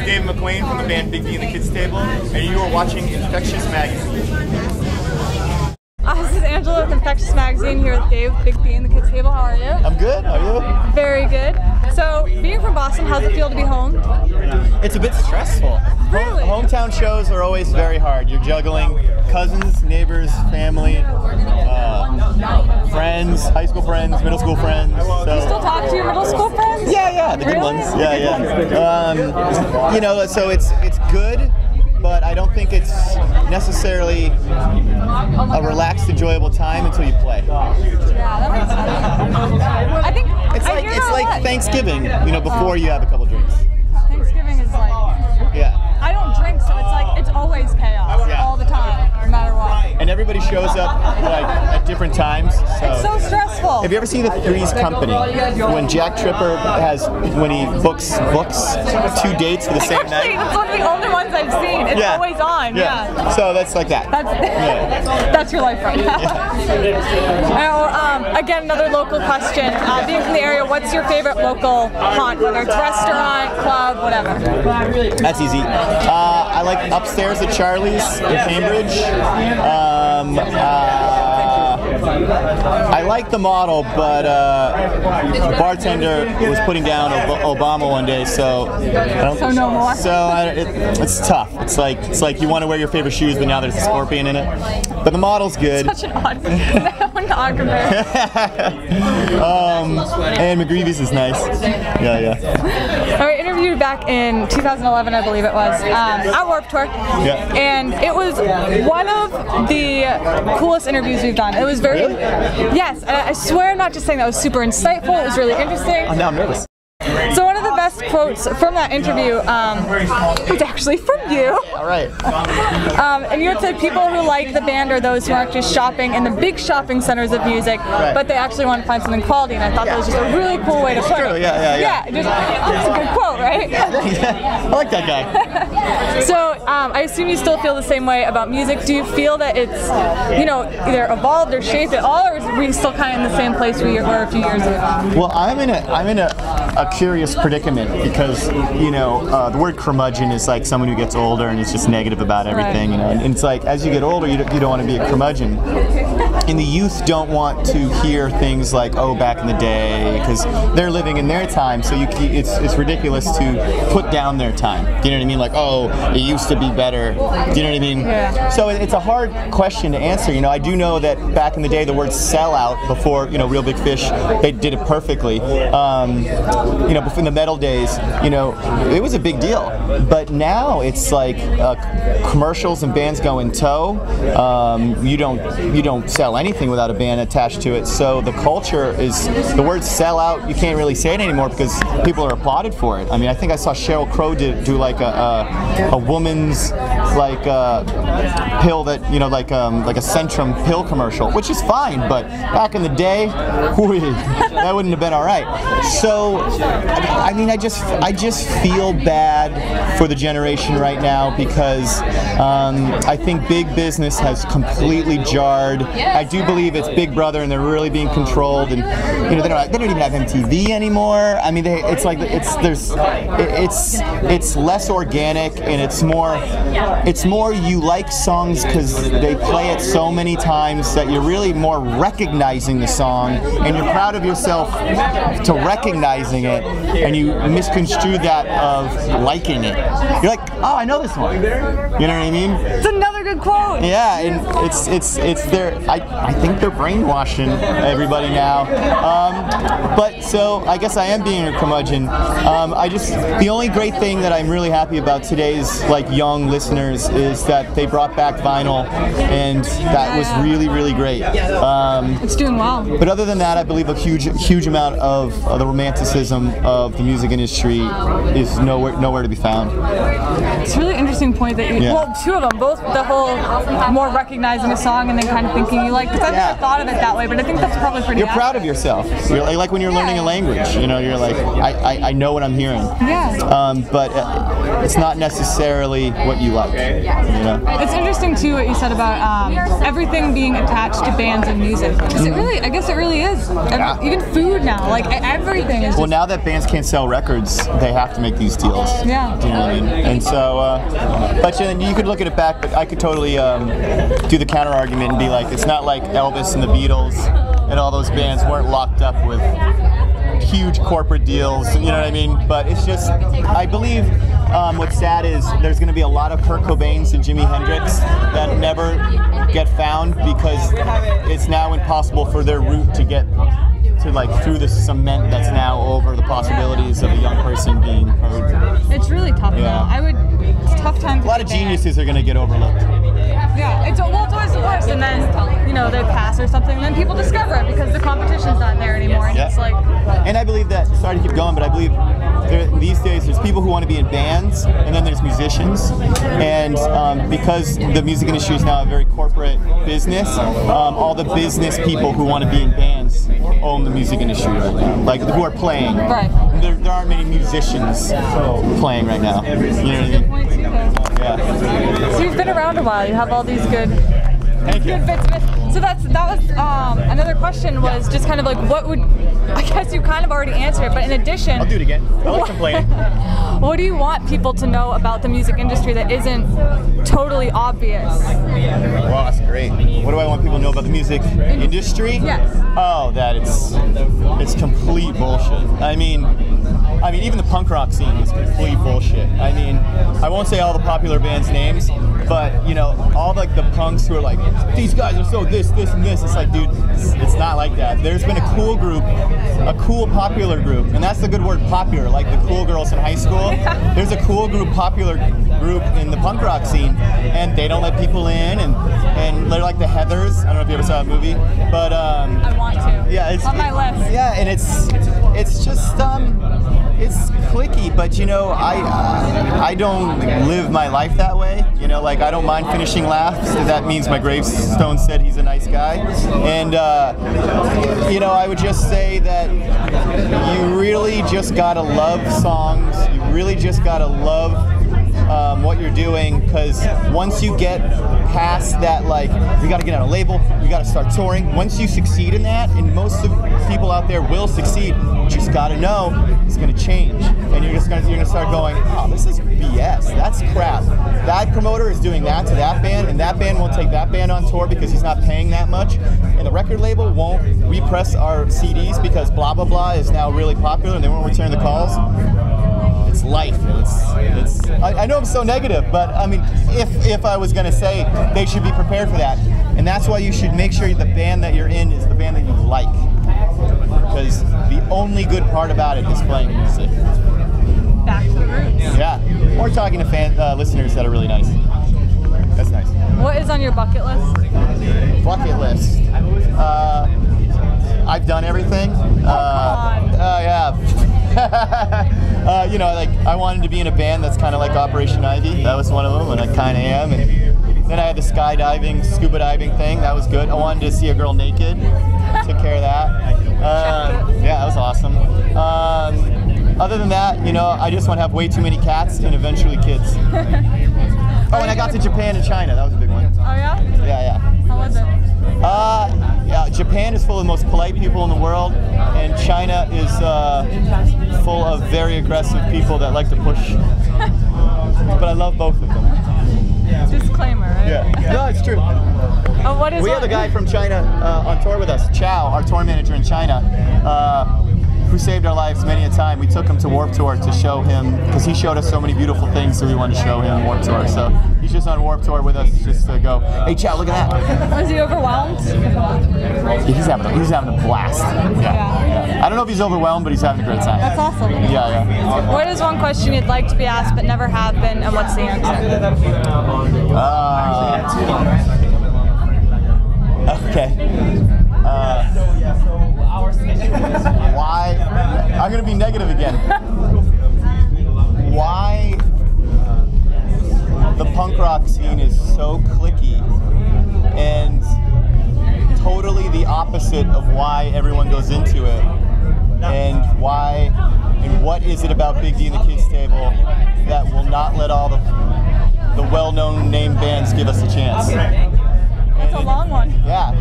is Dave McWane from the band Big D and the Kids Table, and you are watching Infectious Magazine. Uh, this is Angela with Infectious Magazine here with Dave, Big D, and the Kids Table. How are you? I'm good. How are you? Very good. So, being from Boston, how's it feel to be home? It's a bit stressful. Really? Hometown shows are always very hard. You're juggling cousins, neighbors, family, uh, friends, high school friends, middle school friends. So. Still talk to your middle school friends? Yeah, yeah, the good Really? ones. Yeah, yeah. Um, you know, so it's it's good, but I don't think it's necessarily a relaxed, enjoyable time until you play. Yeah, that makes sense. I think It's I like it's like. Thanksgiving, you know, before you have a couple everybody shows up like at different times. It's so stressful. Have you ever seen the Three's Company? When Jack Tripper has when he books books two dates for the same Actually, night. it's one of the only ones I've seen. It's Yeah. always on. Yeah. So that's like that. That's Yeah. that's your life right now. now, um, again, another local question. Uh, being from the area, what's your favorite local haunt? Whether it's restaurant, club, whatever. That's easy. Uh, I like upstairs at Charlie's in Cambridge. Um, uh, I like the model, but uh, the bartender was putting down Ob- Obama one day, so I don't, So no more. So I, it, it's tough. It's like it's like you want to wear your favorite shoes, but now there's a scorpion in it. But the model's good. Such an odd, um, and McGreevy's is nice. Yeah, yeah. I interviewed back in 2011, I believe it was, um, at Warped Tour. Yeah. And it was one of the coolest interviews we've done. It was very, Really? yes, I swear I'm not just saying that. It was super insightful. It was really interesting. Oh, now I'm nervous. So one of the best quotes from that interview um, was actually from you. All right. Um, and you had said people who like the band are those who aren't just shopping in the big shopping centers of music, Right. but they actually want to find something quality. And I thought that was just a really cool way to put it. yeah, yeah, yeah. Yeah, just, that's a good quote, right? I like that guy. So um, I assume you still feel the same way about music. Do you feel that it's, you know, either evolved or shaped at all, or is we still kind of in the same place we were a few years ago? Well, I'm in a I'm in a, a curious predicament because you know uh, the word curmudgeon is like someone who gets older and is just negative about everything. Right. You know, and it's like as you get older, you don't, you don't want to be a curmudgeon. And the youth don't want to hear things like "oh, back in the day" because they're living in their time. So you it's it's ridiculous to put down their time. Do you know what I mean? Like, oh, it used to be better. Do you know what I mean? Yeah. So it's a hard question to answer. You know, I do know that back in the day, the word "sellout" before you know Real Big Fish, they did it perfectly. Um, you know, before in the metal days, you know, it was a big deal. But now it's like uh, commercials and bands go in tow. Um, you don't you don't sell anything without a band attached to it. So the culture is the word "sellout." You can't really say it anymore because people are applauded for it. I mean, I think I saw Sheryl Crow do, do like a, a, a woman's like uh, pill that you know like um, like a Centrum pill commercial, which is fine. But back in the day, that wouldn't have been all right. So I mean, I just I just feel bad for the generation right now because um, I think big business has completely jarred. I do believe it's Big Brother and they're really being controlled, and you know they don't they don't even have MTV anymore. I mean, they, it's like it's there's it- it's it's less organic and it's more it's more you like songs because they play it so many times that you're really more recognizing the song and you're proud of yourself to recognizing it and you misconstrue that of liking it. You're like, oh, I know this one. You know what I mean? Good quote. Yeah, and it's it's it's their. I, I think they're brainwashing everybody now. Um, but so I guess I am being a curmudgeon. Um, I just the only great thing that I'm really happy about today's like young listeners is that they brought back vinyl, and that was really really great. Um, It's doing well. but other than that, I believe a huge, huge amount of uh, the romanticism of the music industry is nowhere, nowhere to be found. It's a really interesting point that you. Yeah. Well, two of them, both the people more recognizing a song and then kind of thinking you like? Because I've Yeah. never thought of it that way, but I think that's probably pretty. You're proud of yourself. You're like, like when you're learning a language. You know, you're like, I, I, I know what I'm hearing. Yeah. Um, but uh, it's not necessarily what you like. You know. It's interesting too what you said about um, everything being attached to bands and music. 'Cause it really, I guess it really is. Every- Yeah. Even food now, like everything is. Well, now that bands can't sell records, they have to make these deals. Yeah. Do you know what I mean? And so, uh, but then you could look at it back, but I could totally um, do the counter argument and be like, it's not like Elvis and the Beatles and all those bands weren't locked up with huge corporate deals. You know what I mean? But it's just, I believe. Um, what's sad is there's going to be a lot of Kurt Cobains and Jimi Hendrix that never get found because it's now impossible for their route to get to like through the cement that's now over the possibilities of a young person being heard. it's really tough Yeah. I would. It's a tough time. A lot of geniuses are going to get overlooked. Yeah, it's well, it's always the worst, and then you know they pass or something, and then people discover it because the competition's not there anymore, and it's like. And I believe that, sorry to keep going, but I believe there, these days there's people who want to be in bands, and then there's musicians. And um, because the music industry is now a very corporate business, um, all the business people who want to be in bands own the music industry right now, like who are playing. Right. There, there aren't many musicians playing right now. You know what I mean? Point too, though. Yeah. So you've been around a while. You have all these good, Thank you. good bits it. So that's that was um, another question was just kind of like what would I guess you kind of already answered it, but in addition, I'll do it again. I like complaining. what do you want people to know about the music industry that isn't totally obvious? Wow, that's great. What do I want people to know about the music industry? Yes. Oh, that it's it's complete bullshit. I mean, I mean, even the punk rock scene is complete bullshit. I mean, I won't say all the popular bands' names, but you know, all like the punks who are like, these guys are so this, this, and this. It's like, dude, it's, it's not like that. There's been a cool group, a cool popular group, and that's the good word, popular. Like the cool girls in high school. There's a cool group, popular group in the punk rock scene, and they don't let people in, and and they're like the Heathers. I don't know if you ever saw that movie, but um, I want to. yeah, it's on my list. Yeah, and it's it's just um, it's clicky, but you know, I uh, I don't live my life that way. You know, like I don't mind finishing laughs that means my gravestone said he's a nice guy, and uh, you know, I would just say that you really just gotta love songs. You really just gotta love um, what you're doing because once you get past that, like you got to get on a label, you got to start touring. Once you succeed in that, and most of people out there will succeed, just got to know it's going to change, and you're just going to you're going to start going, oh, this is BS. That's crap. That promoter is doing that to that band, and that band won't take that band on tour because he's not paying that much, and the record label won't repress our CDs because blah blah blah is now really popular, and they won't return the calls it's life. It's, it's I, I know I'm so negative, but I mean, if if I was gonna say they should be prepared for that, and that's why you should make sure the band that you're in is the band that you like, because the only good part about it is playing music. Back to the roots. Yeah, or talking to fan uh, listeners that are really nice. That's nice. What is on your bucket list? Bucket list. Uh, I've done everything. Uh, on. uh, yeah. uh, you know, like I wanted to be in a band that's kind of like Operation Ivy. That was one of them, and I kind of am. And then I had the skydiving, scuba diving thing. That was good. I wanted to see a girl naked. Took care of that. Um, yeah, that was awesome. Um, other than that, you know, I just want to have way too many cats and eventually kids. Oh, and I got to Japan and China. That was a big one. Oh yeah? Yeah, yeah. How was it? Uh, yeah, Japan is full of the most polite people in the world, and China is uh, full of very aggressive people that like to push. but I love both of them. Disclaimer, right? Yeah. No, it's true. Oh, what is We have a guy from China uh, on tour with us, Chow, our tour manager in China, uh, who saved our lives many a time. We took him to Warped Tour to show him, because he showed us so many beautiful things, so we wanted to show him Warped Tour. So he's just on Warped Tour with us, just to go, hey Chow, look at that. Was he overwhelmed? He's having a, he's having a blast. Yeah. Yeah. I don't know if he's overwhelmed, but he's having a great time. That's awesome. Yeah, yeah. What is one question you'd like to be asked but never have been, and what's the answer? Uh, okay. Uh, why? I'm gonna be negative again. So clicky and totally the opposite of why everyone goes into it and why and what is it about Big D and the Kids Table that will not let all the the well-known name bands give us a chance. That's a long one. Yeah,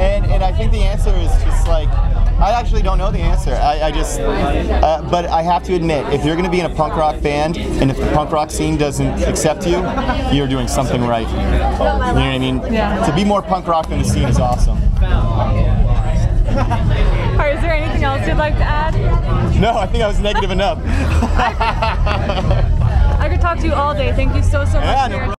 and and I think the answer is just like I actually don't know the answer. I, I just, uh, but I have to admit, if you're going to be in a punk rock band and if the punk rock scene doesn't accept you, you're doing something right. You know what I mean? Yeah. To be more punk rock than the scene is awesome. Right, is there anything else you'd like to add? No, I think I was negative enough. I could talk to you all day. Thank you so so much Yeah,